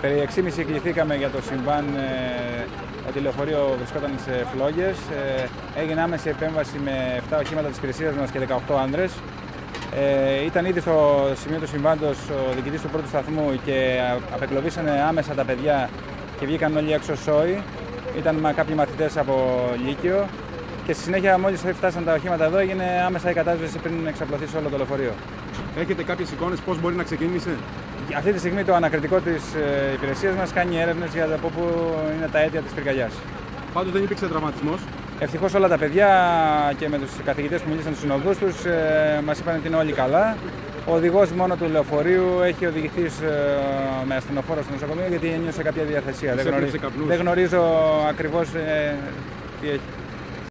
Περί 6.30 κληθήκαμε για το συμβάν ε, ότι το λεωφορείο βρισκόταν σε φλόγες. Ε, έγινε άμεση επέμβαση με 7 οχήματα της υπηρεσίας μας και 18 άνδρες. Ε, ήταν ήδη στο σημείο του συμβάντος ο διοικητής του πρώτου σταθμού και απεκλωβήσανε άμεσα τα παιδιά και βγήκαν όλοι έξω σόι. Ήταν κάποιοι μαθητές από Λύκειο και στη συνέχεια μόλις φτάσαν τα οχήματα εδώ έγινε άμεσα η κατάσταση πριν εξαπλωθεί σε όλο το λεωφορείο. Έχετε κάποιες εικόνες πώς μπορεί να ξεκίνησε. Αυτή τη στιγμή το ανακριτικό της ε, υπηρεσίας μας κάνει έρευνες για το πού είναι τα αίτια της πυρκαγιάς. Πάντως δεν υπήρξε τραυματισμός. Ευτυχώς όλα τα παιδιά και με τους καθηγητές που μιλήσαν στους συνοδούς τους ε, μας είπαν ότι είναι όλοι καλά. Ο οδηγός μόνο του λεωφορείου έχει οδηγηθεί ε, με ασθενοφόρο στο νοσοκομείο γιατί ένιωσε κάποια διαθεσία. Δεν γνωρίζω, δεν γνωρίζω ακριβώς ε, τι έχει.